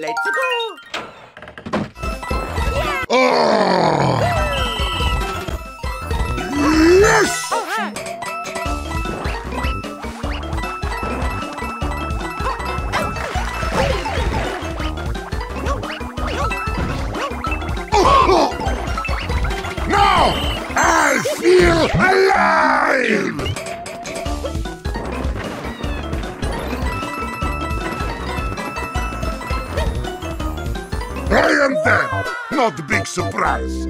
Let's go! Oh! Yes! Now I feel alive! Am dead. Not big surprise.